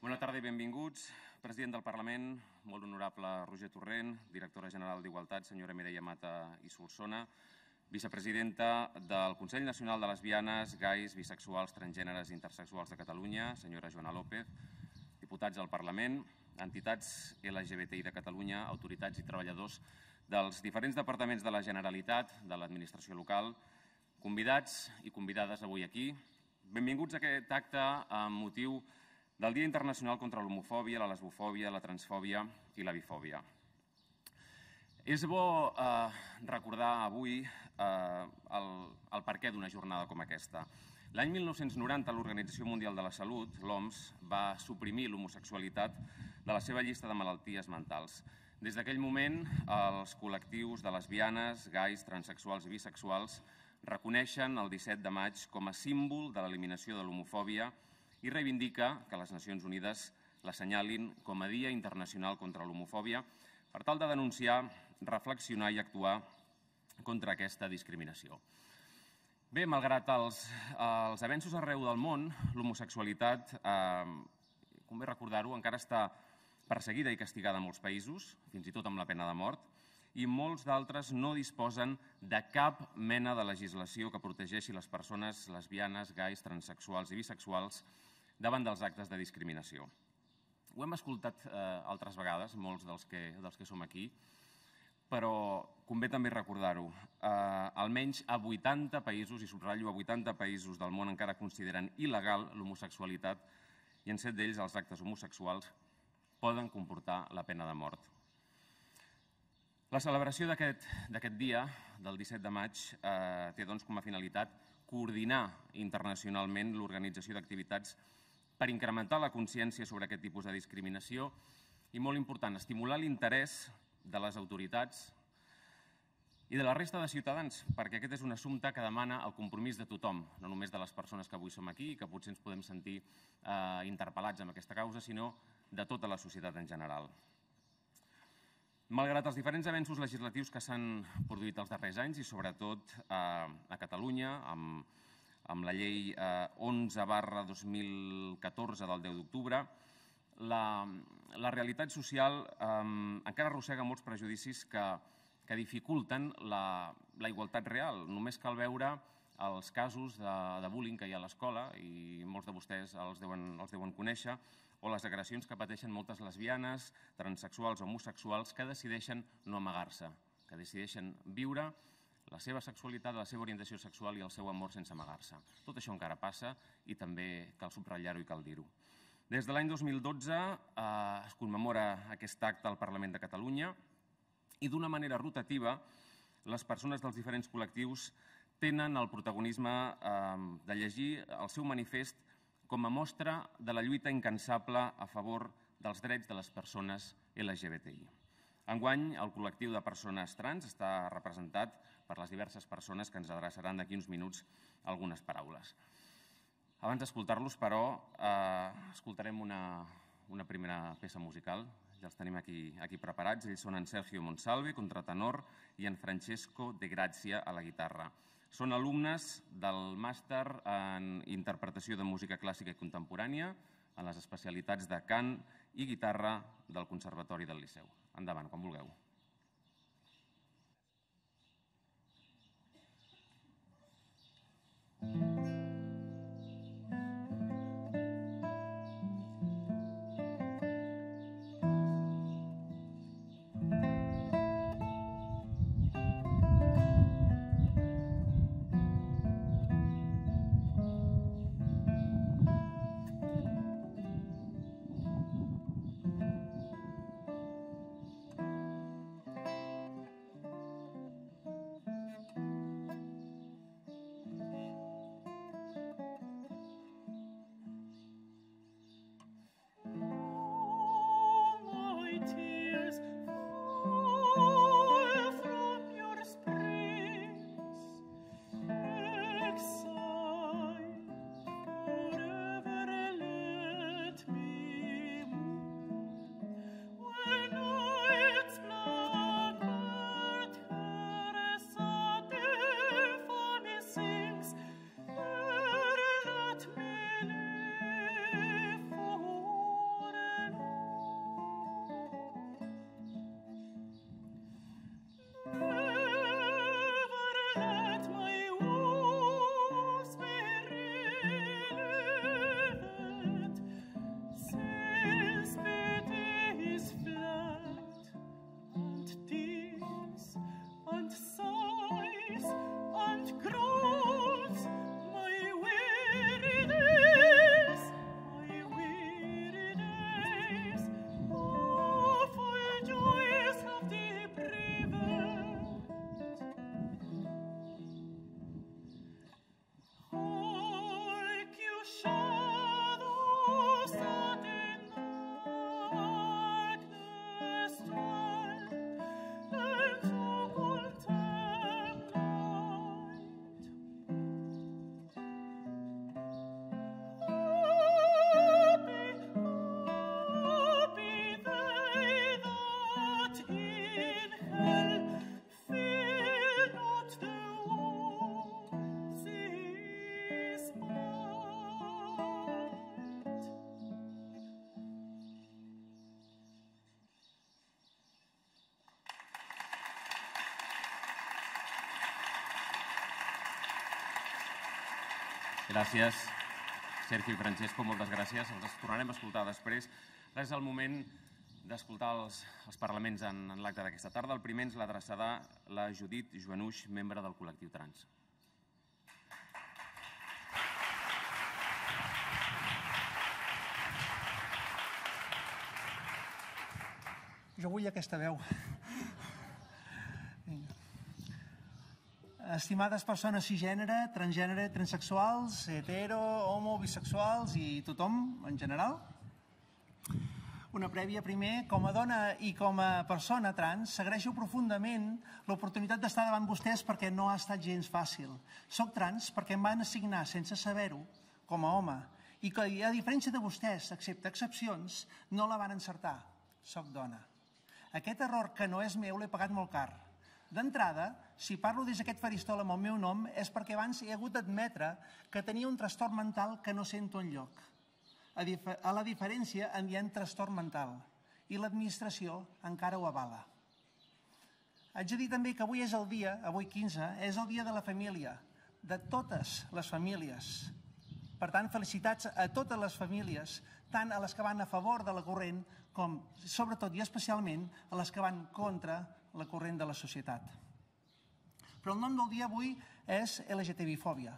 Bona tarda i benvinguts. President del Parlament, molt honorable Roger Torrent, directora general d'Igualtat, senyora Mireia Mata i Solsona, vicepresidenta del Consell Nacional de Lesbianes, Gais, Bisexuals, Transgèneres i Intersexuals de Catalunya, senyora Joana López, diputats del Parlament, entitats LGBTI de Catalunya, autoritats i treballadors dels diferents departaments de la Generalitat, de l'administració local, convidats i convidades avui aquí. Benvinguts a aquest acte amb motiu del Dia Internacional contra l'homofòbia, la lesbofòbia, la transfòbia i la bifòbia. És bo eh, recordar avui eh, el, el perquè d'una jornada com aquesta. L'any 1990 l'Organització Mundial de la Salut, l'OMS, va suprimir l'homosexualitat de la seva llista de malalties mentals. Des d'aquell moment, els col·lectius de lesbianes, gais, transexuals i bisexuals reconeixen el 17 de maig com a símbol de l'eliminació de l'homofòbia i reivindica que les Nacions Unides l'assenyalin com a Dia Internacional contra l'Homofòbia per tal de denunciar, reflexionar i actuar contra aquesta discriminació. Bé, malgrat els, els avenços arreu del món, l'homosexualitat, eh, convé recordar-ho, encara està perseguida i castigada en molts països, fins i tot amb la pena de mort, i molts d'altres no disposen de cap mena de legislació que protegeixi les persones lesbianes, gais, transexuals i bisexuals davant dels actes de discriminació. Ho hem escoltat eh, altres vegades, molts dels que, dels que som aquí, però convé també recordar-ho. Eh, almenys a 80 països, i subratllo a 80 països del món encara consideren il·legal l'homosexualitat i en set d'ells els actes homosexuals poden comportar la pena de mort. La celebració d'aquest dia, del 17 de maig, eh, té doncs, com a finalitat coordinar internacionalment l'organització d'activitats per incrementar la consciència sobre aquest tipus de discriminació i, molt important, estimular l'interès de les autoritats i de la resta de ciutadans, perquè aquest és un assumpte que demana el compromís de tothom, no només de les persones que avui som aquí i que potser ens podem sentir eh, interpel·lats amb aquesta causa, sinó de tota la societat en general. Malgrat els diferents avenços legislatius que s'han produït els darrers anys i sobretot eh, a Catalunya amb, amb la llei eh, 11 barra 2014 del 10 d'octubre, la, la realitat social eh, encara arrossega molts prejudicis que, que dificulten la, la igualtat real. Només cal veure els casos de, de bullying que hi ha a l'escola, i molts de vostès els deuen, els deuen conèixer, o les agressions que pateixen moltes lesbianes, transexuals o homosexuals que decideixen no amagar-se, que decideixen viure la seva sexualitat, la seva orientació sexual i el seu amor sense amagar-se. Tot això encara passa i també cal subratllar-ho i cal dir-ho. Des de l'any 2012 eh, es commemora aquest acte al Parlament de Catalunya i d'una manera rotativa les persones dels diferents col·lectius tenen el protagonisme eh, de llegir el seu manifest com a mostra de la lluita incansable a favor dels drets de les persones LGBTI. Enguany, el col·lectiu de persones trans està representat per les diverses persones que ens adreçaran d'aquí uns minuts algunes paraules. Abans d'escoltar-los, però, eh, escoltarem una, una primera peça musical. Ja els tenim aquí, aquí preparats. Ells són en Sergio Monsalve, contratenor, i en Francesco de Grazia a la guitarra. Són alumnes del màster en interpretació de música clàssica i contemporània en les especialitats de cant i guitarra del Conservatori del Liceu. Endavant, quan vulgueu. Gràcies, Sergio i Francesco, moltes gràcies. Els tornarem a escoltar després. És el moment d'escoltar els, els parlaments en, en l'acte d'aquesta tarda. El primer ens l'adreçarà la Judit Joanuix, membre del col·lectiu trans. Jo vull aquesta veu. Estimades persones cisgènere, transgènere, transexuals, hetero, homo, bisexuals i tothom en general. Una prèvia primer, com a dona i com a persona trans, s'agreixo profundament l'oportunitat d'estar davant vostès perquè no ha estat gens fàcil. Soc trans perquè em van assignar sense saber-ho com a home i que, a diferència de vostès, excepte excepcions, no la van encertar. Soc dona. Aquest error, que no és meu, l'he pagat molt car D'entrada, si parlo des d'aquest faristol amb el meu nom és perquè abans he hagut d'admetre que tenia un trastorn mental que no sento en lloc. A, a la diferència en diem trastorn mental i l'administració encara ho avala. Haig de dir també que avui és el dia, avui 15, és el dia de la família, de totes les famílies. Per tant, felicitats a totes les famílies, tant a les que van a favor de la corrent com, sobretot i especialment, a les que van contra la corrent de la societat. Però el nom del dia avui és LGTBI-fòbia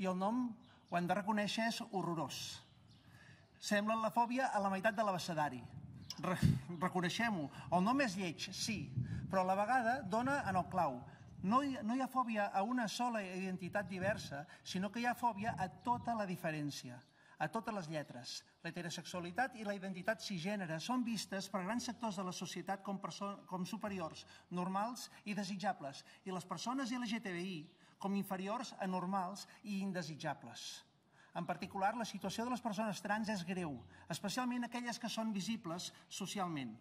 i el nom, ho hem de reconèixer, és horrorós. Sembla la fòbia a la meitat de l'abecedari. Re Reconeixem-ho. El nom és lleig, sí, però a la vegada dona en el clau. No hi, no hi ha fòbia a una sola identitat diversa, sinó que hi ha fòbia a tota la diferència a totes les lletres. L'heterosexualitat i la identitat cisgènere són vistes per grans sectors de la societat com, com superiors, normals i desitjables, i les persones LGTBI com inferiors, anormals i indesitjables. En particular, la situació de les persones trans és greu, especialment aquelles que són visibles socialment.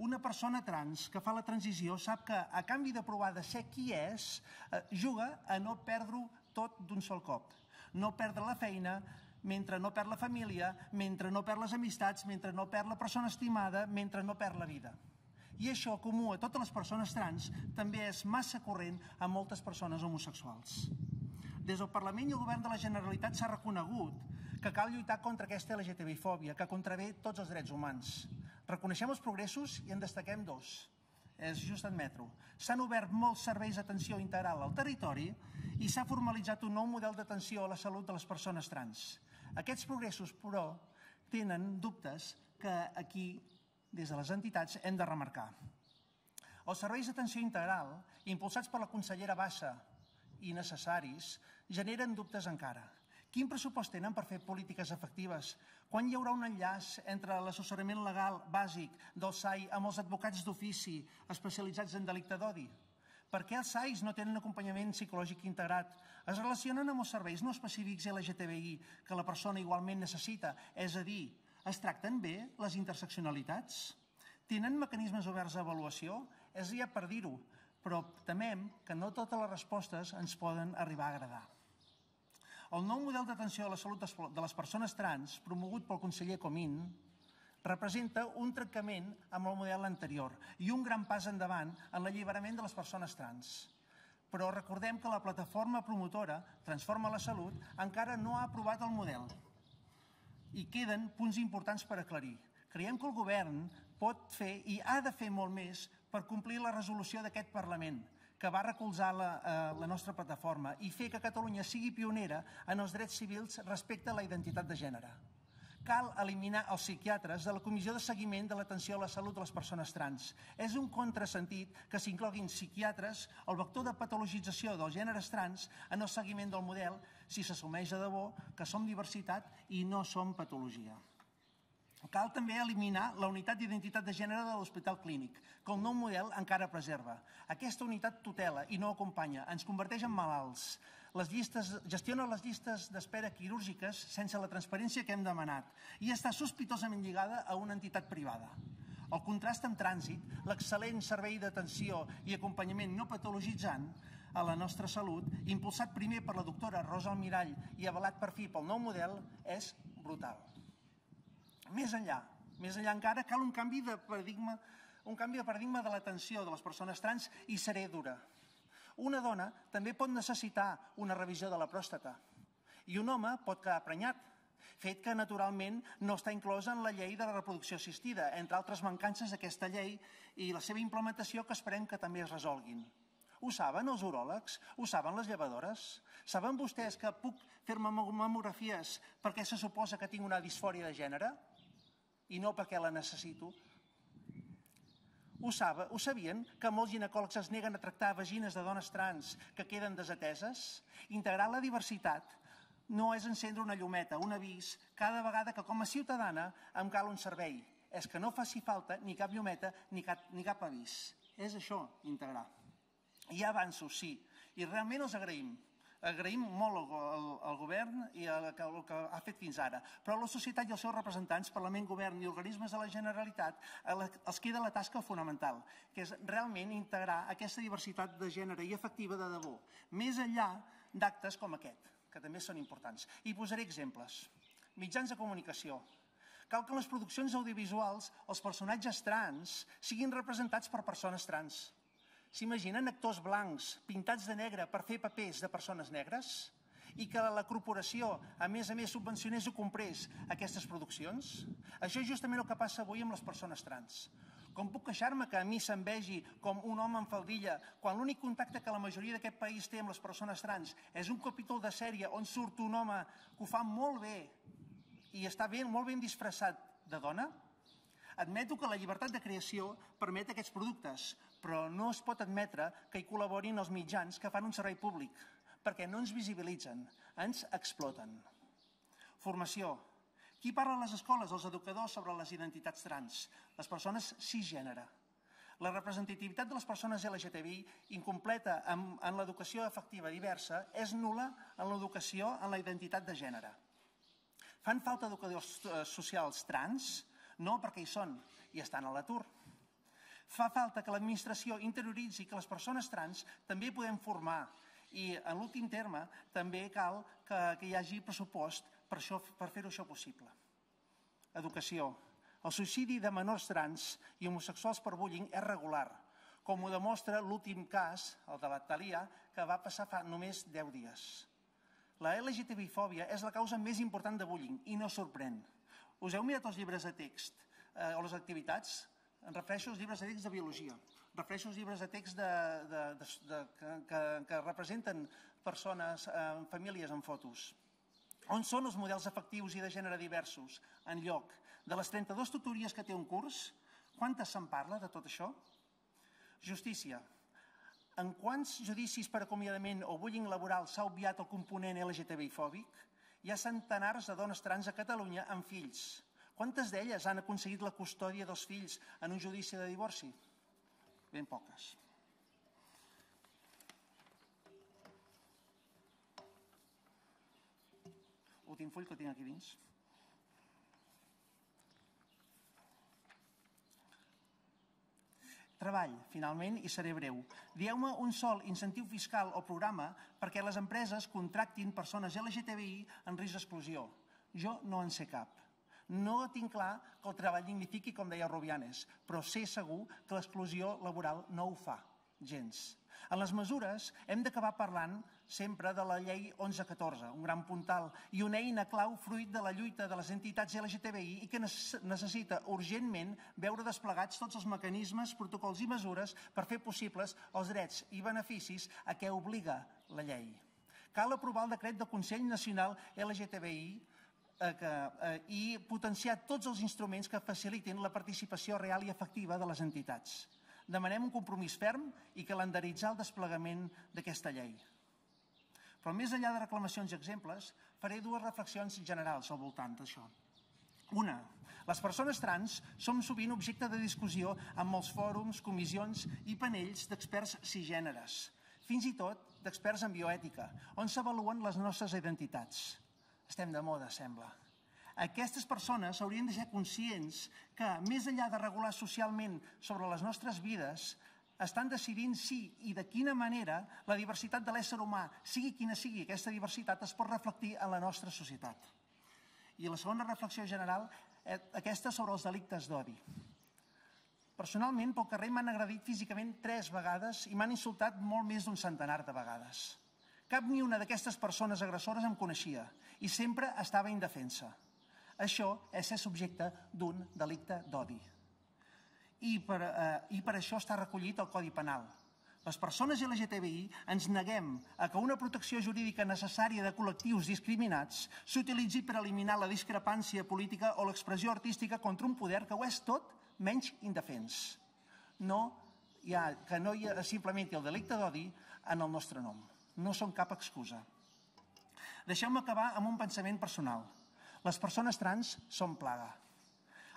Una persona trans que fa la transició sap que, a canvi de provar de ser qui és, eh, juga a no perdre-ho tot d'un sol cop. No perdre la feina, mentre no perd la família, mentre no perd les amistats, mentre no perd la persona estimada, mentre no perd la vida. I això, comú a totes les persones trans, també és massa corrent a moltes persones homosexuals. Des del Parlament i el Govern de la Generalitat s'ha reconegut que cal lluitar contra aquesta LGTBI-fòbia, que contravé tots els drets humans. Reconeixem els progressos i en destaquem dos. És just admetre-ho. S'han obert molts serveis d'atenció integral al territori i s'ha formalitzat un nou model d'atenció a la salut de les persones trans. Aquests progressos, però, tenen dubtes que aquí, des de les entitats, hem de remarcar. Els serveis d'atenció integral, impulsats per la consellera Bassa i necessaris, generen dubtes encara. Quin pressupost tenen per fer polítiques efectives? Quan hi haurà un enllaç entre l'assessorament legal bàsic del SAI amb els advocats d'ofici especialitzats en delicte d'odi? Per què els SAIs no tenen acompanyament psicològic integrat? Es relacionen amb els serveis no específics LGTBI que la persona igualment necessita, és a dir, es tracten bé les interseccionalitats? Tenen mecanismes oberts d'avaluació? És ja per dir-ho, però temem que no totes les respostes ens poden arribar a agradar. El nou model d'atenció a la salut de les persones trans, promogut pel conseller Comín, representa un trencament amb el model anterior i un gran pas endavant en l'alliberament de les persones trans. Però recordem que la plataforma promotora Transforma la Salut encara no ha aprovat el model i queden punts importants per aclarir. Creiem que el govern pot fer i ha de fer molt més per complir la resolució d'aquest Parlament, que va recolzar la, eh, la nostra plataforma i fer que Catalunya sigui pionera en els drets civils respecte a la identitat de gènere. Cal eliminar els psiquiatres de la Comissió de Seguiment de l'Atenció a la Salut de les Persones Trans. És un contrasentit que s'incloguin psiquiatres, el vector de patologització dels gèneres trans, en el seguiment del model si s'assumeix de debò que som diversitat i no som patologia. Cal també eliminar la unitat d'identitat de gènere de l'Hospital Clínic, que el nou model encara preserva. Aquesta unitat tutela i no acompanya, ens converteix en malalts. Les llistes, gestiona les llistes d'espera quirúrgiques sense la transparència que hem demanat i està sospitosament lligada a una entitat privada. El contrast amb trànsit, l'excel·lent servei d'atenció i acompanyament no patologitzant a la nostra salut, impulsat primer per la doctora Rosa Almirall i avalat per fi pel nou model, és brutal. Més enllà, més enllà encara, cal un canvi de paradigma, un canvi de paradigma de l'atenció de les persones trans i seré dura. Una dona també pot necessitar una revisió de la pròstata i un home pot quedar prenyat, fet que naturalment no està inclòs en la llei de la reproducció assistida, entre altres mancances d'aquesta llei i la seva implementació que esperem que també es resolguin. Ho saben els uròlegs? Ho saben les llevadores? Saben vostès que puc fer-me mamografies perquè se suposa que tinc una disfòria de gènere? i no perquè la necessito. Ho, sabe, ho sabien que molts ginecòlegs es neguen a tractar vagines de dones trans que queden desateses? Integrar la diversitat no és encendre una llumeta, un avís, cada vegada que com a ciutadana em cal un servei. És que no faci falta ni cap llumeta ni cap, ni cap avís. És això, integrar. Hi ha avanços, sí, i realment els agraïm agraïm molt al, al govern i el que, el que ha fet fins ara, però la societat i els seus representants, Parlament, Govern i organismes de la Generalitat, els queda la tasca fonamental, que és realment integrar aquesta diversitat de gènere i efectiva de debò, més enllà d'actes com aquest, que també són importants. I posaré exemples. Mitjans de comunicació, cal que en les produccions audiovisuals els personatges trans siguin representats per persones trans. S'imaginen actors blancs pintats de negre per fer papers de persones negres? i que la corporació, a més a més, subvencionés o comprés aquestes produccions? Això és justament el que passa avui amb les persones trans. Com puc queixar-me que a mi se'm vegi com un home amb faldilla quan l'únic contacte que la majoria d'aquest país té amb les persones trans és un capítol de sèrie on surt un home que ho fa molt bé i està ben, molt ben disfressat de dona? Admeto que la llibertat de creació permet aquests productes, però no es pot admetre que hi col·laborin els mitjans que fan un servei públic, perquè no ens visibilitzen, ens exploten. Formació. Qui parla a les escoles, els educadors, sobre les identitats trans? Les persones cisgènere. La representativitat de les persones LGTBI incompleta en, l'educació efectiva diversa és nula en l'educació en la identitat de gènere. Fan falta educadors eh, socials trans? No, perquè hi són i estan a l'atur. Fa falta que l'administració interioritzi que les persones trans també podem formar i, en l'últim terme, també cal que, que hi hagi pressupost per, això, per fer-ho això possible. Educació. El suïcidi de menors trans i homosexuals per bullying és regular, com ho demostra l'últim cas, el de la Talia, que va passar fa només 10 dies. La LGTBI-fòbia és la causa més important de bullying i no sorprèn. Us heu mirat els llibres de text eh, o les activitats? Em refereixo als llibres de text de biologia. Refereixo als llibres de text de, de, de, de, que, que, que representen persones, eh, famílies en fotos. On són els models efectius i de gènere diversos? En lloc de les 32 tutories que té un curs, quantes se'n parla de tot això? Justícia. En quants judicis per acomiadament o bullying laboral s'ha obviat el component LGTBI-fòbic? Hi ha centenars de dones trans a Catalunya amb fills. Quantes d'elles han aconseguit la custòdia dels fills en un judici de divorci? Ben poques. Últim full que tinc aquí dins. Treball, finalment, i seré breu. Dieu-me un sol incentiu fiscal o programa perquè les empreses contractin persones LGTBI en risc d'exclusió. Jo no en sé cap. No tinc clar que el treball dignifiqui, com deia Rubianes, però sé segur que l'exclusió laboral no ho fa. gens. En les mesures hem d'acabar parlant sempre de la llei 1114, un gran puntal i una eina clau fruit de la lluita de les entitats LGTBI i que necessita urgentment veure desplegats tots els mecanismes, protocols i mesures per fer possibles els drets i beneficis a què obliga la llei. Cal aprovar el decret del Consell Nacional LGTBI eh, que, eh, i potenciar tots els instruments que facilitin la participació real i efectiva de les entitats demanem un compromís ferm i calendaritzar el desplegament d'aquesta llei. Però més enllà de reclamacions i exemples, faré dues reflexions generals al voltant d'això. Una, les persones trans som sovint objecte de discussió en molts fòrums, comissions i panells d'experts cisgèneres, fins i tot d'experts en bioètica, on s'avaluen les nostres identitats. Estem de moda, sembla. Aquestes persones haurien de ser conscients que, més enllà de regular socialment sobre les nostres vides, estan decidint si i de quina manera la diversitat de l'ésser humà, sigui quina sigui aquesta diversitat, es pot reflectir en la nostra societat. I la segona reflexió general, eh, aquesta sobre els delictes d'odi. Personalment, pel carrer m'han agredit físicament tres vegades i m'han insultat molt més d'un centenar de vegades. Cap ni una d'aquestes persones agressores em coneixia i sempre estava indefensa. Això és ser subjecte d'un delicte d'odi. I, per, eh, I per això està recollit el Codi Penal. Les persones LGTBI ens neguem a que una protecció jurídica necessària de col·lectius discriminats s'utilitzi per eliminar la discrepància política o l'expressió artística contra un poder que ho és tot menys indefens. No hi ha, que no hi ha simplement el delicte d'odi en el nostre nom. No són cap excusa. Deixeu-me acabar amb un pensament personal. Les persones trans són plaga.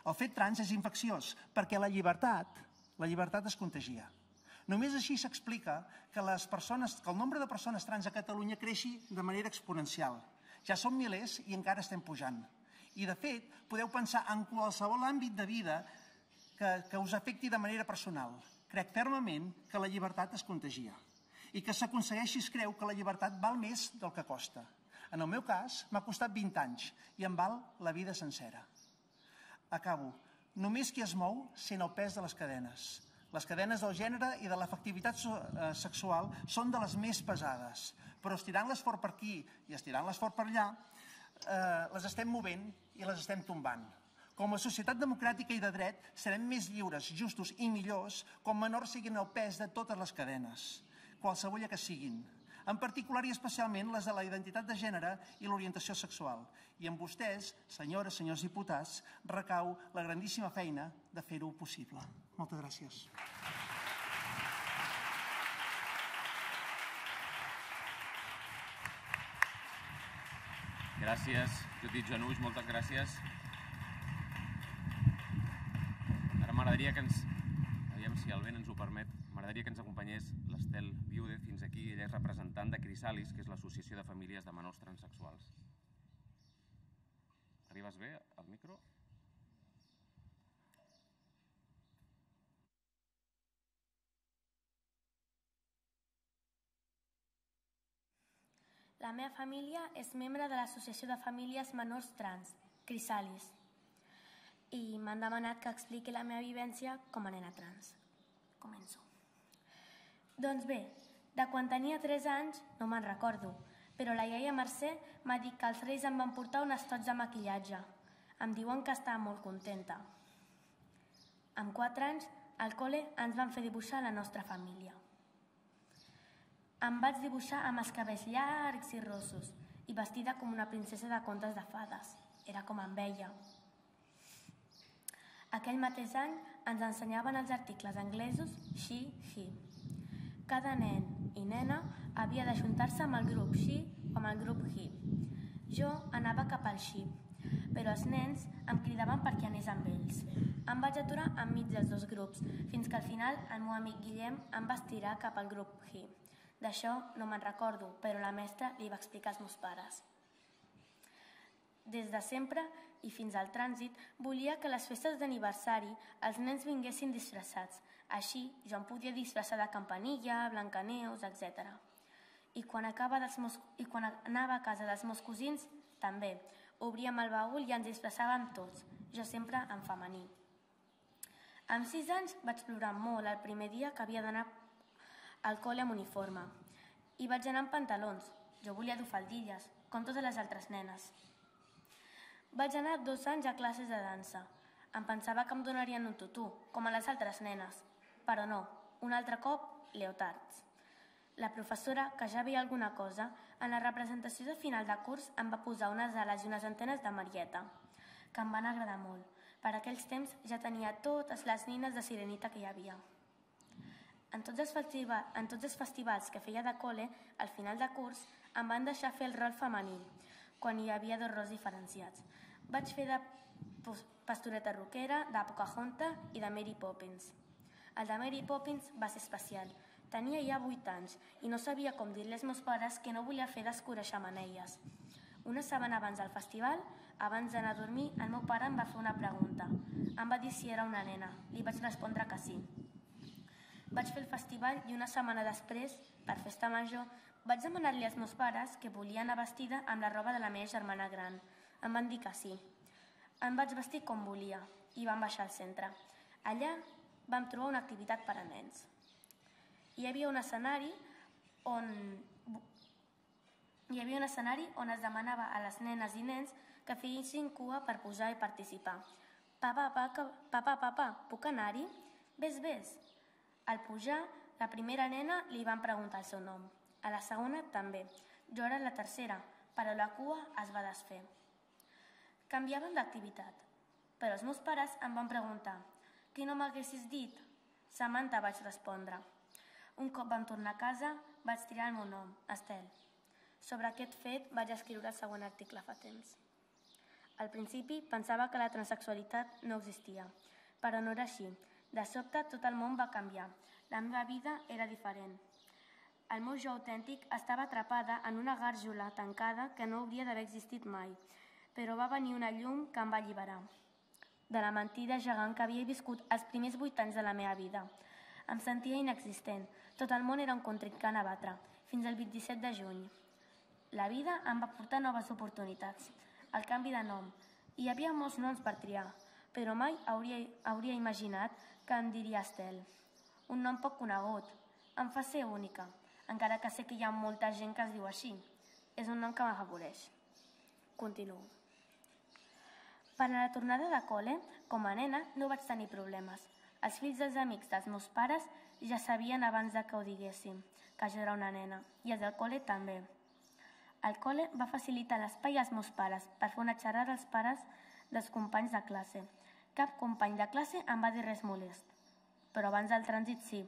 El fet trans és infecciós perquè la llibertat, la llibertat es contagia. Només així s'explica que, les persones, que el nombre de persones trans a Catalunya creixi de manera exponencial. Ja som milers i encara estem pujant. I, de fet, podeu pensar en qualsevol àmbit de vida que, que us afecti de manera personal. Crec fermament que la llibertat es contagia i que s'aconsegueixi es creu que la llibertat val més del que costa. En el meu cas, m'ha costat 20 anys i em val la vida sencera. Acabo. Només qui es mou sent el pes de les cadenes. Les cadenes del gènere i de l'efectivitat eh, sexual són de les més pesades, però estirant-les fort per aquí i estirant-les fort per allà, eh, les estem movent i les estem tombant. Com a societat democràtica i de dret, serem més lliures, justos i millors com menors siguin el pes de totes les cadenes, qualsevol que siguin en particular i especialment les de la identitat de gènere i l'orientació sexual. I en vostès, senyores, senyors diputats, recau la grandíssima feina de fer-ho possible. Moltes gràcies. Gràcies, Judit Januix, moltes gràcies. Ara m'agradaria que ens... El vent ens ho permet M'agradaria que ens acompanyés l'Estel Viude fins aquí. Ella és representant de Crisalis, que és l'Associació de Famílies de Menors Transsexuals. Arribes bé al micro? La meva família és membre de l'Associació de Famílies Menors Trans, Crisalis, i m'han demanat que expliqui la meva vivència com a nena trans. Començo. Doncs bé, de quan tenia 3 anys no me'n recordo, però la iaia Mercè m'ha dit que els reis em van portar un estoig de maquillatge. Em diuen que estava molt contenta. Amb 4 anys, al col·le ens van fer dibuixar la nostra família. Em vaig dibuixar amb els cabells llargs i rossos i vestida com una princesa de contes de fades. Era com em veia. Aquell mateix any ens ensenyaven els articles anglesos she, he. Cada nen i nena havia d'ajuntar-se amb el grup She o amb el grup He. Jo anava cap al She, però els nens em cridaven perquè anés amb ells. Em vaig aturar enmig dels dos grups, fins que al final el meu amic Guillem em va estirar cap al grup He. D'això no me'n recordo, però la mestra li va explicar als meus pares. Des de sempre i fins al trànsit, volia que les festes d'aniversari els nens vinguessin disfressats, així, jo em podia disfressar de campanilla, blancaneus, etc. I quan, acaba dels meus, I quan anava a casa dels meus cosins, també. Obríem el baúl i ens disfressàvem tots, jo sempre en femení. Amb sis anys vaig plorar molt el primer dia que havia d'anar al col·le amb uniforme. I vaig anar amb pantalons. Jo volia dur faldilles, com totes les altres nenes. Vaig anar dos anys a classes de dansa. Em pensava que em donarien un tutú, com a les altres nenes. Però no, un altre cop, leotards. La professora, que ja veia alguna cosa, en la representació de final de curs em va posar unes ales i unes antenes de Marieta, que em van agradar molt. Per aquells temps ja tenia totes les nines de sirenita que hi havia. En tots, els festivals, en tots els festivals que feia de col·le, al final de curs, em van deixar fer el rol femení, quan hi havia dos rols diferenciats. Vaig fer de Pastoreta Roquera, de Pocahontas i de Mary Poppins. El de Mary Poppins va ser especial. Tenia ja 8 anys i no sabia com dir-li als meus pares que no volia fer d'escurar xamanelles. Una setmana abans del festival, abans d'anar a dormir, el meu pare em va fer una pregunta. Em va dir si era una nena. Li vaig respondre que sí. Vaig fer el festival i una setmana després, per festa major, vaig demanar-li als meus pares que volia anar vestida amb la roba de la meva germana gran. Em van dir que sí. Em vaig vestir com volia i vam baixar al centre. Allà vam trobar una activitat per a nens. Hi havia un escenari on hi havia un escenari on es demanava a les nenes i nens que fessin cua per posar i participar. Papa, papa, papa, papa, puc anar-hi? Ves, ves. Al pujar, la primera nena li van preguntar el seu nom. A la segona, també. Jo era la tercera, però la cua es va desfer. Canviàvem d'activitat, però els meus pares em van preguntar «Qui no m'haguessis dit?» Samantha vaig respondre. Un cop vam tornar a casa, vaig tirar el meu nom, Estel. Sobre aquest fet vaig escriure el següent article fa temps. Al principi pensava que la transexualitat no existia, però no era així. De sobte tot el món va canviar. La meva vida era diferent. El meu jo autèntic estava atrapada en una gàrjola tancada que no hauria d'haver existit mai, però va venir una llum que em va alliberar de la mentida gegant que havia viscut els primers vuit anys de la meva vida. Em sentia inexistent. Tot el món era un contrincant a batre, fins al 27 de juny. La vida em va portar noves oportunitats. El canvi de nom. Hi havia molts noms per triar, però mai hauria, hauria imaginat que em diria Estel. Un nom poc conegut. Em fa ser única, encara que sé que hi ha molta gent que es diu així. És un nom que m'afavoreix. Continuo. Per a la tornada de col·le, com a nena, no vaig tenir problemes. Els fills dels amics dels meus pares ja sabien abans de que ho diguéssim, que jo era una nena, i els del col·le també. El col·le va facilitar l'espai als meus pares per fer una xerrada als pares dels companys de classe. Cap company de classe em va dir res molest. Però abans del trànsit sí.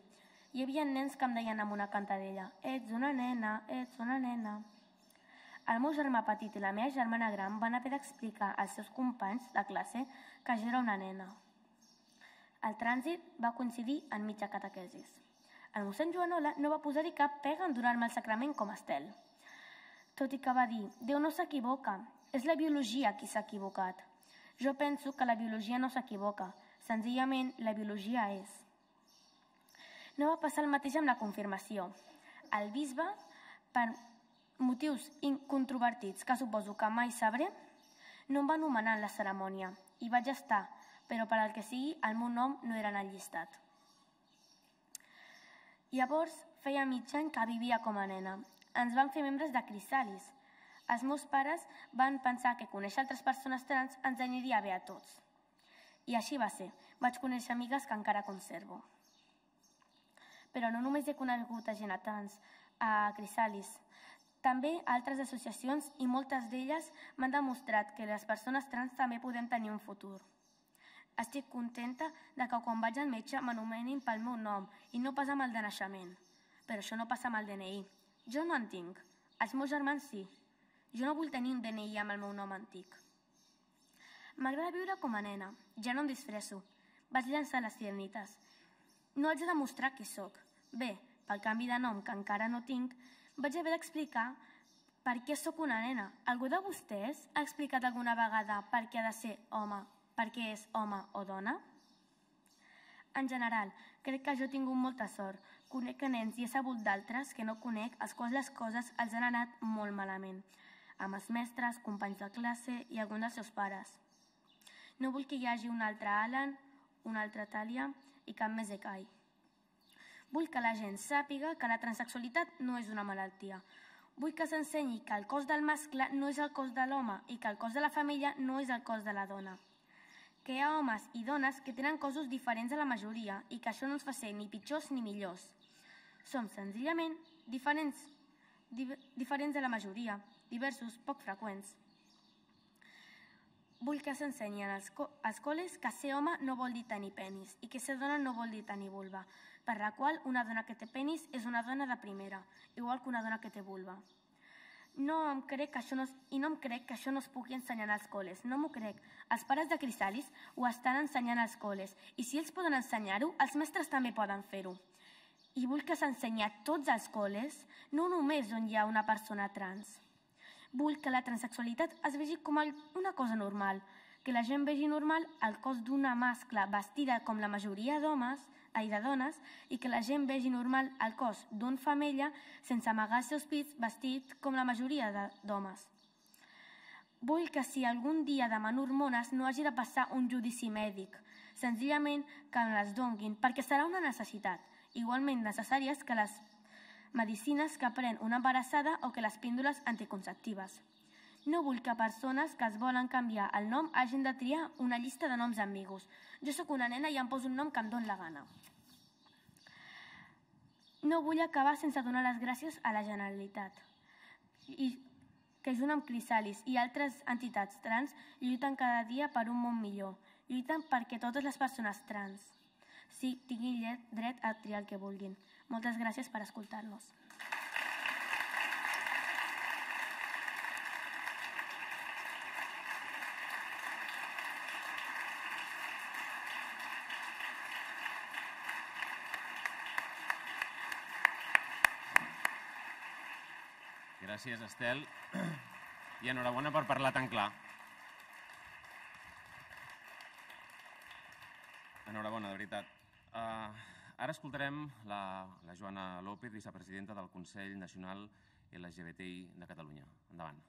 Hi havia nens que em deien amb una cantadella «Ets una nena, ets una nena». El meu germà petit i la meva germana gran van haver d'explicar als seus companys de classe que jo era una nena. El trànsit va coincidir en mitja catequesis. El mossèn Joanola no va posar-hi cap pega en donar-me el sacrament com a estel. Tot i que va dir, Déu no s'equivoca, és la biologia qui s'ha equivocat. Jo penso que la biologia no s'equivoca, senzillament la biologia és. No va passar el mateix amb la confirmació. El bisbe, per motius incontrovertits que suposo que mai sabré, no em va anomenar en la cerimònia i vaig estar, però per al que sigui, el meu nom no era en el llistat. Llavors, feia mig any que vivia com a nena. Ens van fer membres de Crisalis. Els meus pares van pensar que conèixer altres persones trans ens aniria bé a tots. I així va ser. Vaig conèixer amigues que encara conservo. Però no només he conegut a gent a trans, a Crisalis, també altres associacions i moltes d'elles m'han demostrat que les persones trans també podem tenir un futur. Estic contenta de que quan vaig al metge m'anomenin pel meu nom i no pas amb el de naixement. Però això no passa amb el DNI. Jo no en tinc. Els meus germans sí. Jo no vull tenir un DNI amb el meu nom antic. M'agrada viure com a nena. Ja no em disfresso. Vaig llançar les sirenites. No haig de demostrar qui sóc. Bé, pel canvi de nom que encara no tinc, vaig haver d'explicar per què sóc una nena. Algú de vostès ha explicat alguna vegada per què ha de ser home, per què és home o dona? En general, crec que jo he tingut molta sort. Conec nens i he sabut d'altres que no conec, als quals les coses els han anat molt malament. Amb els mestres, companys de classe i alguns dels seus pares. No vull que hi hagi un altre Alan, una altra Tàlia i cap més Ekai. Vull que la gent sàpiga que la transexualitat no és una malaltia. Vull que s'ensenyi que el cos del mascle no és el cos de l'home i que el cos de la família no és el cos de la dona. Que hi ha homes i dones que tenen cossos diferents a la majoria i que això no ens fa ser ni pitjors ni millors. Som senzillament diferents, di diferents de la majoria, diversos, poc freqüents. Vull que s'ensenyi a les escoles que ser home no vol dir tenir penis i que ser dona no vol dir tenir vulva, per la qual una dona que té penis és una dona de primera, igual que una dona que té vulva. No em crec que això no, I no em crec que això no es pugui ensenyar als col·les, no m'ho crec. Els pares de Crisalis ho estan ensenyant als col·les i si ells poden ensenyar-ho, els mestres també poden fer-ho. I vull que s'ensenyi a tots els col·les, no només on hi ha una persona trans. Vull que la transexualitat es vegi com una cosa normal, que la gent vegi normal el cos d'una mascle vestida com la majoria d'homes ai, de dones i que la gent vegi normal el cos d'un femella sense amagar els seus pits vestit com la majoria d'homes. Vull que si algun dia demano hormones no hagi de passar un judici mèdic, senzillament que me les donguin, perquè serà una necessitat, igualment necessàries que les medicines que pren una embarassada o que les píndoles anticonceptives. No vull que persones que es volen canviar el nom hagin de triar una llista de noms ambigus. Jo sóc una nena i em poso un nom que em dóna la gana. No vull acabar sense donar les gràcies a la Generalitat i que junt amb Crisalis i altres entitats trans lluiten cada dia per un món millor. Lluiten perquè totes les persones trans sí, tinguin dret a triar el que vulguin. Moltes gràcies per escoltar-nos. Gràcies, Estel. I enhorabona per parlar tan clar. Enhorabona, de veritat. Uh, ara escoltarem la, la Joana López, vicepresidenta del Consell Nacional LGBTI de Catalunya. Endavant.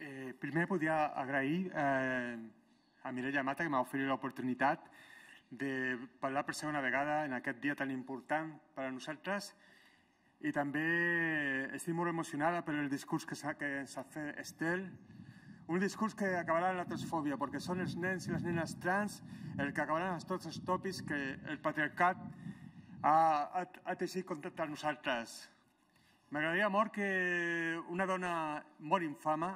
Eh, primer podria agrair eh, a Mireia Mata que m'ha oferit l'oportunitat de parlar per segona vegada en aquest dia tan important per a nosaltres i també estic molt emocionada per el discurs que, que ens ha fet Estel un discurs que acabarà la transfòbia, perquè són els nens i les nenes trans el que acabaran amb tots els tòpics que el patriarcat ha, ha, ha teixit contra nosaltres. M'agradaria molt que una dona molt infama,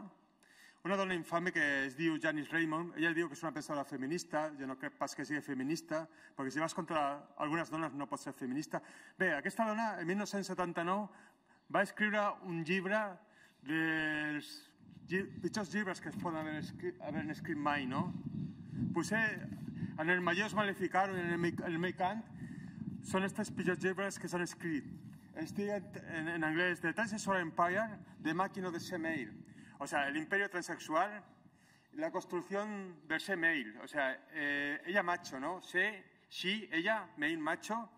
una dona infame que es diu Janice Raymond, ella diu que és una pensadora feminista, jo no crec pas que sigui feminista, perquè si vas contra algunes dones no pots ser feminista. Bé, aquesta dona, en 1979, va escriure un llibre dels pitjors llibres que es poden haver escrit, haver escrit mai, no? Potser en el Mayors Maleficar o en el, el Mecant són aquests pitjors llibres que s'han escrit. Estic en, en anglès, The Transsexual Empire, de Máquina de Semail. O sea, el imperio transexual, la construcción del Semail. O sea, eh, ella macho, ¿no? Se, she, ella, mail macho,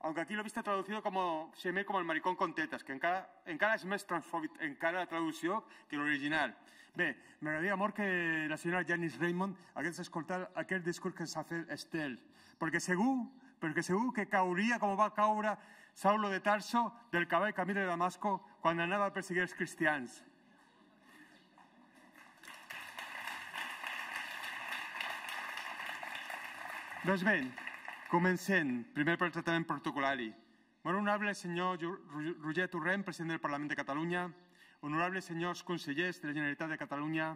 aunque aquí lo he visto traducido como Xemer como el maricón con tetas, que encara, encara és més transfòbic, encara la traducció que l'original. Bé, m'agradaria molt que la senyora Janice Raymond hagués escoltat aquest discurs que s'ha fet Estel, perquè segur, perquè segur que cauria com va caure Saulo de Tarso del cavall camí de Damasco quan anava a perseguir els cristians. Doncs bé, Comencem, primer pel tractament protocolari. Molt honorable senyor Roger Torrent, president del Parlament de Catalunya, honorables senyors consellers de la Generalitat de Catalunya,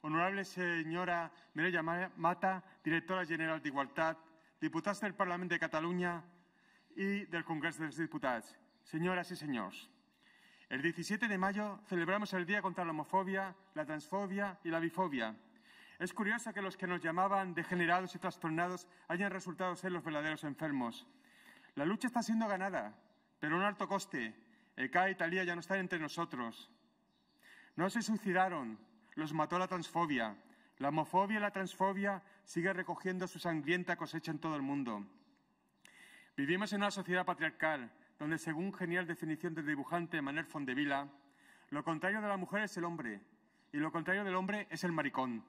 honorable senyora Mireia Mata, directora general d'Igualtat, diputats del Parlament de Catalunya y del Congreso de los Diputados, señoras y señores. El 17 de mayo celebramos el Día contra la homofobia, la transfobia y la bifobia. Es curioso que los que nos llamaban degenerados y trastornados hayan resultado ser los verdaderos enfermos. La lucha está siendo ganada, pero a un alto coste. El y Talía ya no están entre nosotros. No se suicidaron, los mató la transfobia. La homofobia y la transfobia sigue recogiendo su sangrienta cosecha en todo el mundo. Vivimos en una sociedad patriarcal, donde según genial definición del dibujante Manuel Fondevila, lo contrario de la mujer es el hombre y lo contrario del hombre es el maricón.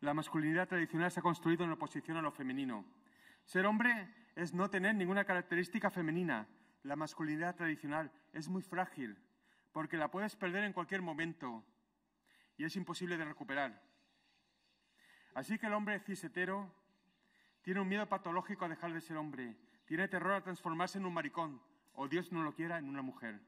La masculinidad tradicional se ha construido en oposición a lo femenino. Ser hombre es no tener ninguna característica femenina. La masculinidad tradicional es muy frágil porque la puedes perder en cualquier momento y es imposible de recuperar. Así que el hombre cisetero tiene un miedo patológico a dejar de ser hombre, tiene terror a transformarse en un maricón o Dios no lo quiera en una mujer.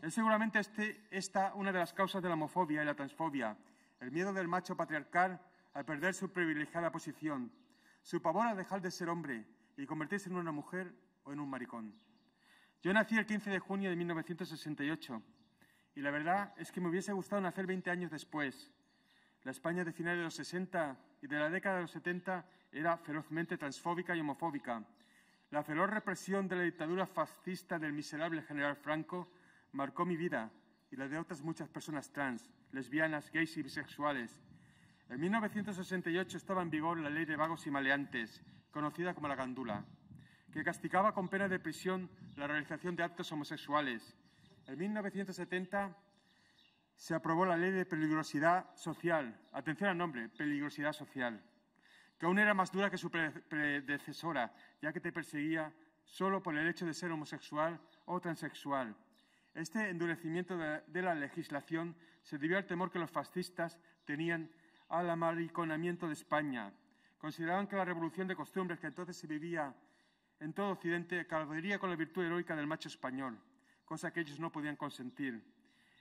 Es seguramente este, esta una de las causas de la homofobia y la transfobia, el miedo del macho patriarcal a perder su privilegiada posición, su pavor a dejar de ser hombre y convertirse en una mujer o en un maricón. Yo nací el 15 de junio de 1968 y la verdad es que me hubiese gustado nacer 20 años después. La España de finales de los 60 y de la década de los 70 era ferozmente transfóbica y homofóbica. La feroz represión de la dictadura fascista del miserable general Franco marcó mi vida y la de otras muchas personas trans, lesbianas, gays y bisexuales. En 1968 estaba en vigor la ley de vagos y maleantes, conocida como la gandula, que castigaba con pena de prisión la realización de actos homosexuales. En 1970 se aprobó la ley de peligrosidad social, atención al nombre, peligrosidad social, que aún era más dura que su predecesora, ya que te perseguía solo por el hecho de ser homosexual o transexual. Este endurecimiento de, la legislación se debió al temor que los fascistas tenían al amariconamiento de España. Consideraban que la revolución de costumbres que entonces se vivía en todo Occidente caldería con la virtud heroica del macho español, cosa que ellos no podían consentir.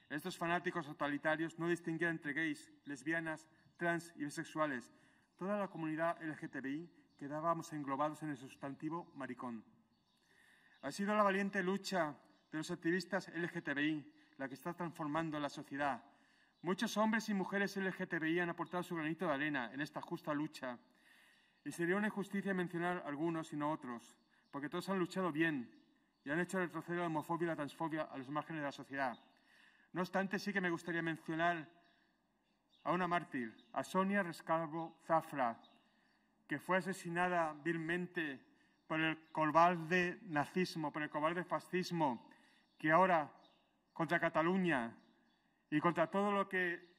Estos fanáticos totalitarios no distinguían entre gays, lesbianas, trans y bisexuales. Toda la comunidad LGTBI quedábamos englobados en el sustantivo maricón. Ha sido la valiente lucha de los activistas LGTBI la que está transformando la sociedad. Muchos hombres y mujeres LGTBI han aportado su granito de arena en esta justa lucha. Y sería una injusticia mencionar algunos y no otros, porque todos han luchado bien y han hecho retroceder la homofobia y la transfobia a los márgenes de la sociedad. No obstante, sí que me gustaría mencionar a una mártir, a Sonia Rescalvo Zafra, que fue asesinada vilmente por el cobarde nazismo, por el cobarde fascismo, que ahora contra Cataluña y contra todo lo que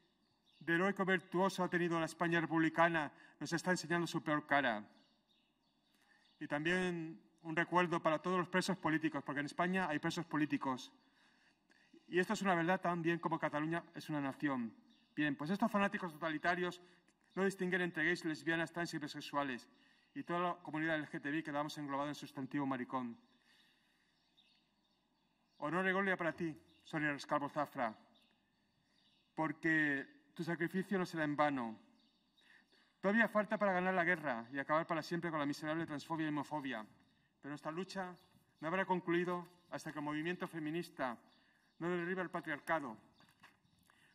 de heroico virtuoso ha tenido la España republicana nos está enseñando su peor cara. Y también un recuerdo para todos los presos políticos, porque en España hay presos políticos y esto es una verdad tan bien como Cataluña es una nación. Bien, pues estos fanáticos totalitarios no distinguen entre gays, lesbianas, trans y bisexuales. Y toda la comunidad LGTBI quedamos englobados en sustantivo maricón. Honor y gloria para ti, Sonia Rescalvo Zafra, porque tu sacrificio no será en vano. Todavía falta para ganar la guerra y acabar para siempre con la miserable transfobia y homofobia. Pero esta lucha no habrá concluido hasta que el movimiento feminista no derriba el patriarcado,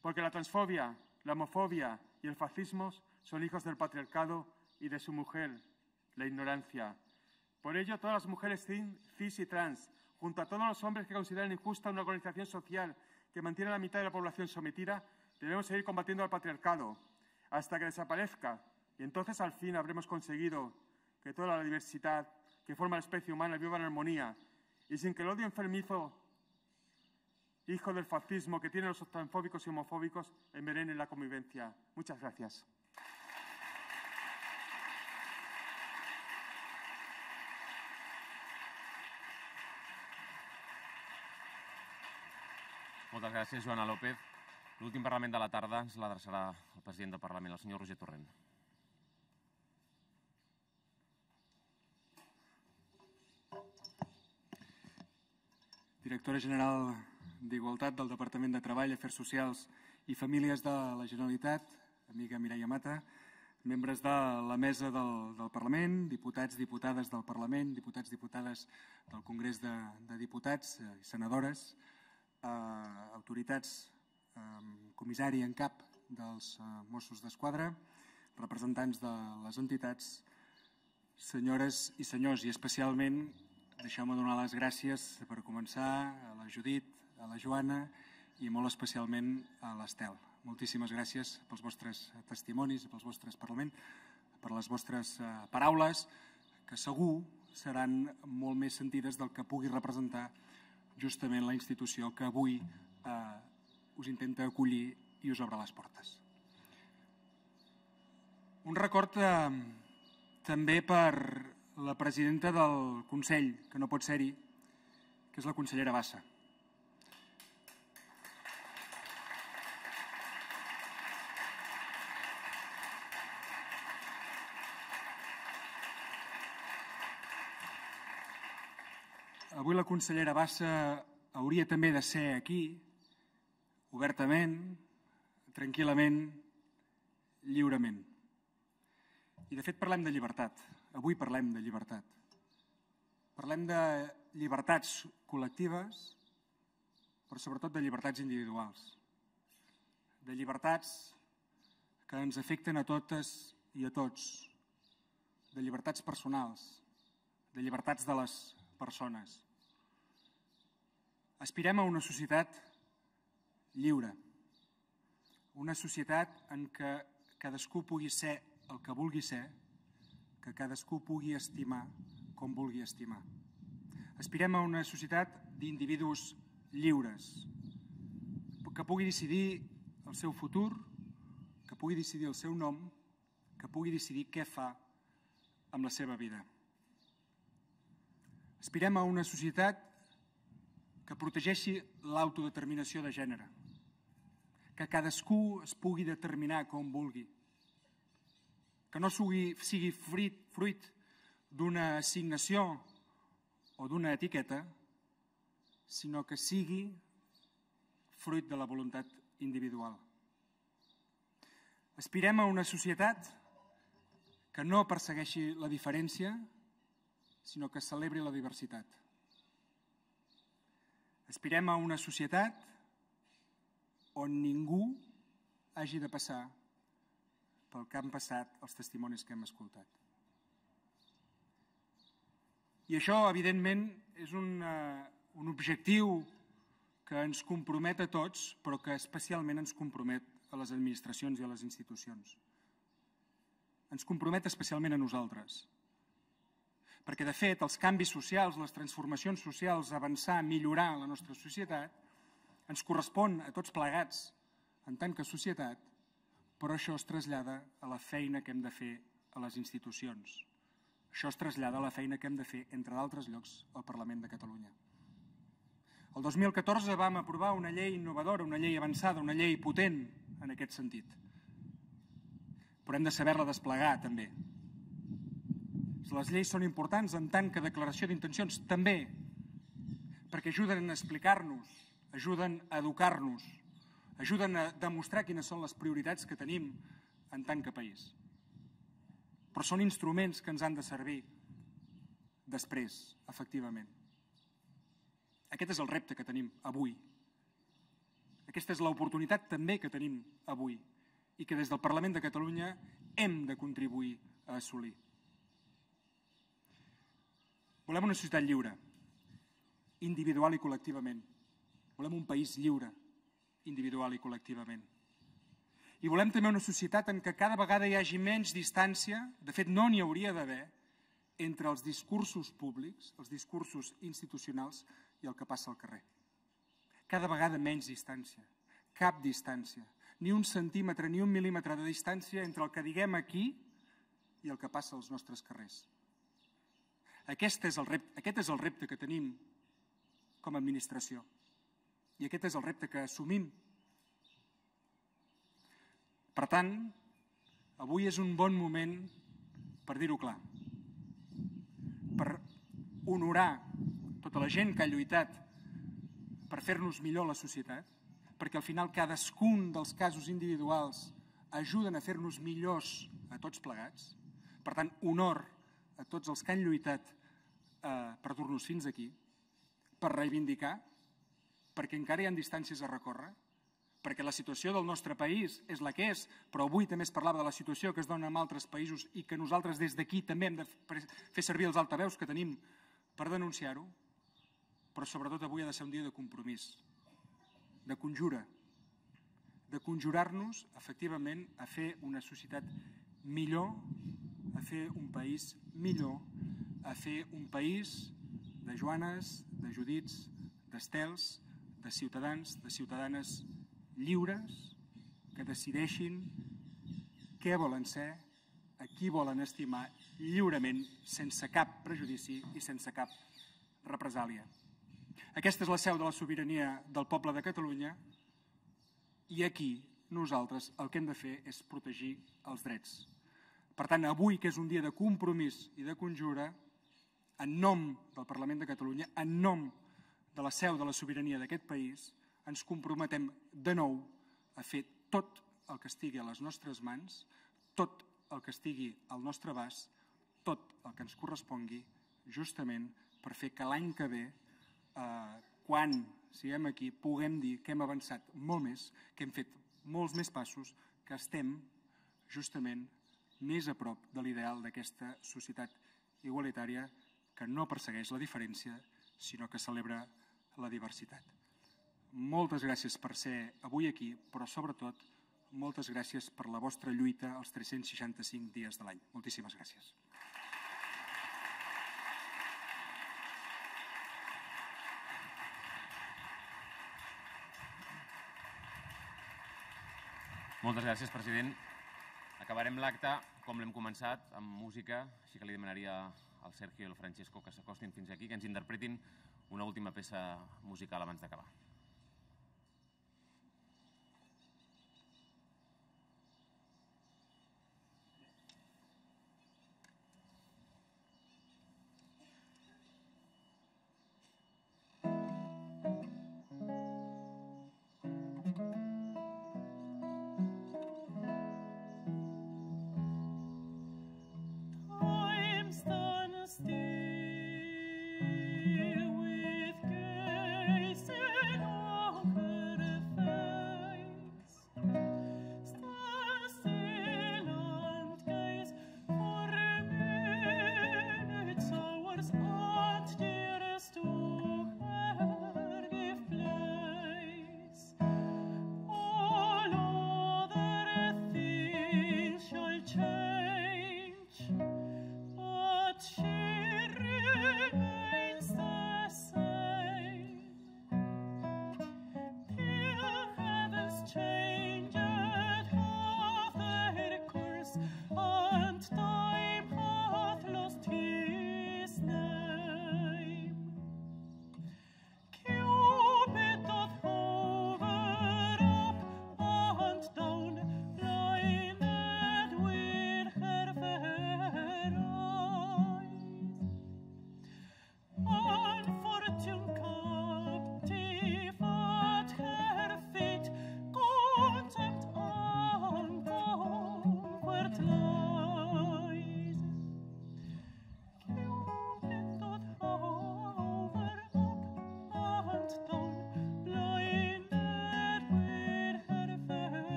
porque la transfobia, la homofobia y el fascismo son hijos del patriarcado y de su mujer, la ignorancia. Por ello, todas las mujeres cis y trans, junto a todos los hombres que consideran injusta una organización social que mantiene a la mitad de la población sometida, debemos seguir combatiendo al patriarcado hasta que desaparezca. Y entonces, al fin, habremos conseguido que toda la diversidad que forma la especie humana viva en armonía y sin que el odio enfermizo hijo del fascismo que tiene los transfóbicos y homofóbicos, envenenen la convivencia. Muchas gracias. Moltes gràcies, Joana López. L'últim Parlament de la tarda ens l'adreçarà el president del Parlament, el senyor Roger Torrent. Directora General d'Igualtat del Departament de Treball, Afers Socials i Famílies de la Generalitat, amiga Mireia Mata, membres de la mesa del, del Parlament, diputats, diputades del Parlament, diputats, diputades del Congrés de, de Diputats eh, i senadores, eh, autoritats, eh, comissari en cap dels eh, Mossos d'Esquadra, representants de les entitats, senyores i senyors, i especialment deixeu-me donar les gràcies per començar a la Judit, a la Joana i molt especialment a l'Estel. Moltíssimes gràcies pels vostres testimonis, pels vostres parlament, per les vostres eh, paraules, que segur seran molt més sentides del que pugui representar justament la institució que avui eh, us intenta acollir i us obre les portes. Un record eh, també per la presidenta del Consell, que no pot ser-hi, que és la consellera Bassa. Avui la consellera Bassa hauria també de ser aquí, obertament, tranquil·lament, lliurement. I de fet parlem de llibertat. Avui parlem de llibertat. Parlem de llibertats col·lectives, però sobretot de llibertats individuals. De llibertats que ens afecten a totes i a tots. De llibertats personals. De llibertats de les persones. Aspirem a una societat lliure, una societat en què cadascú pugui ser el que vulgui ser, que cadascú pugui estimar com vulgui estimar. Aspirem a una societat d'individus lliures, que pugui decidir el seu futur, que pugui decidir el seu nom, que pugui decidir què fa amb la seva vida. Aspirem a una societat que protegeixi l'autodeterminació de gènere, que cadascú es pugui determinar com vulgui, que no sigui, fruit d'una assignació o d'una etiqueta, sinó que sigui fruit de la voluntat individual. Aspirem a una societat que no persegueixi la diferència, sinó que celebri la diversitat. Aspirem a una societat on ningú hagi de passar pel que han passat els testimonis que hem escoltat. I això, evidentment, és un, uh, un objectiu que ens compromet a tots, però que especialment ens compromet a les administracions i a les institucions. Ens compromet especialment a nosaltres. Perquè, de fet, els canvis socials, les transformacions socials, avançar, millorar la nostra societat, ens correspon a tots plegats en tant que societat, però això es trasllada a la feina que hem de fer a les institucions. Això es trasllada a la feina que hem de fer, entre d'altres llocs, al Parlament de Catalunya. El 2014 vam aprovar una llei innovadora, una llei avançada, una llei potent en aquest sentit. Però hem de saber-la desplegar, també. Les lleis són importants en tant que declaració d'intencions, també, perquè ajuden a explicar-nos, ajuden a educar-nos, ajuden a demostrar quines són les prioritats que tenim en tant que país. Però són instruments que ens han de servir després, efectivament. Aquest és el repte que tenim avui. Aquesta és l'oportunitat també que tenim avui i que des del Parlament de Catalunya hem de contribuir a assolir. Volem una societat lliure, individual i col·lectivament. Volem un país lliure, individual i col·lectivament. I volem també una societat en què cada vegada hi hagi menys distància, de fet no n'hi hauria d'haver, entre els discursos públics, els discursos institucionals i el que passa al carrer. Cada vegada menys distància, cap distància, ni un centímetre ni un mil·límetre de distància entre el que diguem aquí i el que passa als nostres carrers. Aquest és el repte, aquest és el repte que tenim com a administració. I aquest és el repte que assumim. Per tant, avui és un bon moment per dir-ho clar, per honorar tota la gent que ha lluitat per fer-nos millor la societat, perquè al final cadascun dels casos individuals ajuden a fer-nos millors a tots plegats. Per tant, honor a tots els que han lluitat eh, per dur-nos fins aquí, per reivindicar perquè encara hi ha distàncies a recórrer, perquè la situació del nostre país és la que és, però avui també es parlava de la situació que es dona en altres països i que nosaltres des d'aquí també hem de fer servir els altaveus que tenim per denunciar-ho, però sobretot avui ha de ser un dia de compromís, de conjura, de conjurar-nos efectivament a fer una societat millor, a fer un país millor, a fer un país de Joanes, de Judits, d'Estels, de ciutadans, de ciutadanes lliures que decideixin què volen ser, a qui volen estimar lliurement, sense cap prejudici i sense cap represàlia. Aquesta és la seu de la sobirania del poble de Catalunya i aquí nosaltres el que hem de fer és protegir els drets. Per tant, avui, que és un dia de compromís i de conjura, en nom del Parlament de Catalunya, en nom de la seu de la sobirania d'aquest país, ens comprometem de nou a fer tot el que estigui a les nostres mans, tot el que estigui al nostre abast, tot el que ens correspongui, justament per fer que l'any que ve, eh, quan siguem aquí, puguem dir que hem avançat molt més, que hem fet molts més passos, que estem justament més a prop de l'ideal d'aquesta societat igualitària que no persegueix la diferència, sinó que celebra la diversitat. Moltes gràcies per ser avui aquí, però sobretot moltes gràcies per la vostra lluita els 365 dies de l'any. Moltíssimes gràcies. Moltes gràcies, president. Acabarem l'acte, com l'hem començat, amb música, així que li demanaria al Sergio i al Francesco que s'acostin fins aquí, que ens interpretin una última peça musical abans d'acabar.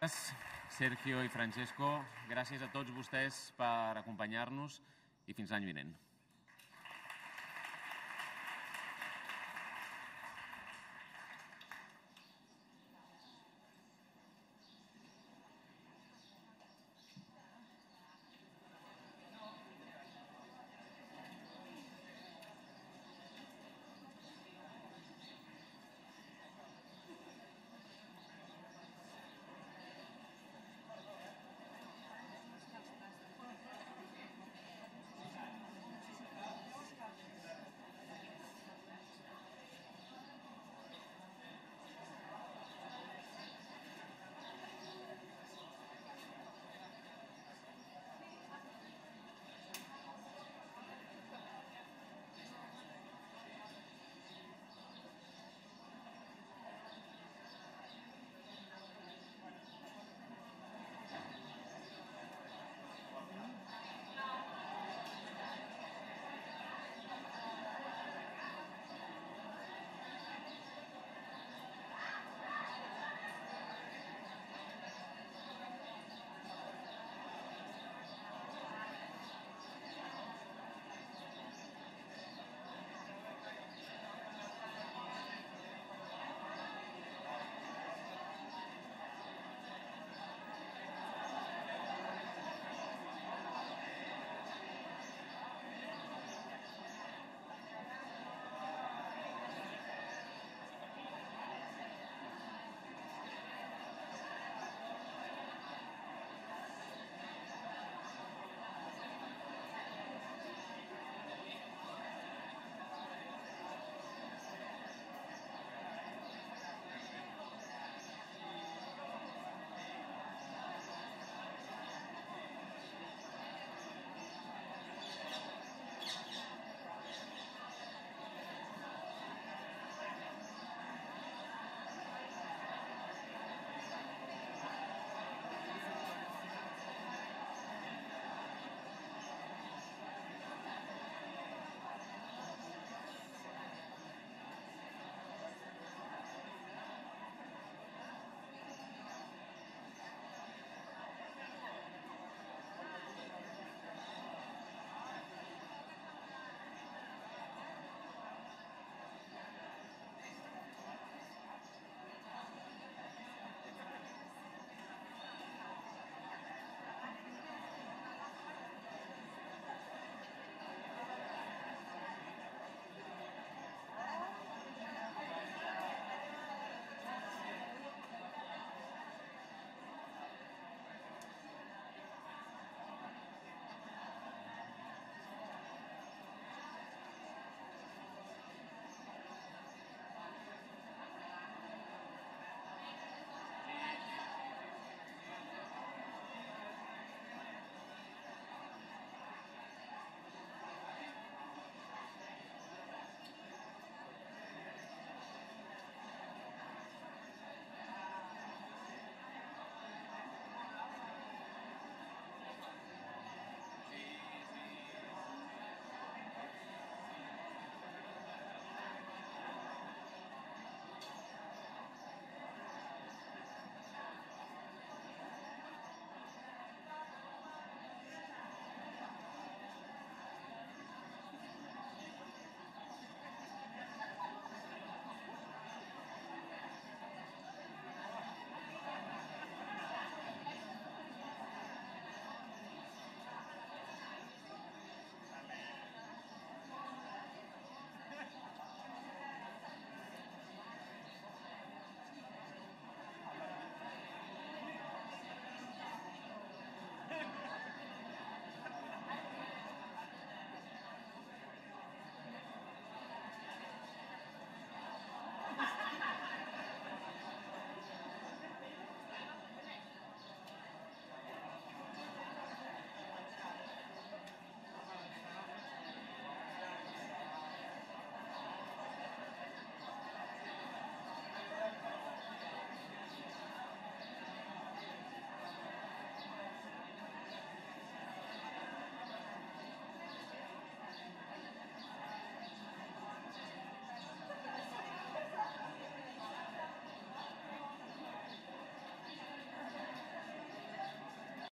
Sergio i Francesco, gràcies a tots vostès per acompanyar-nos i fins l'any vinent.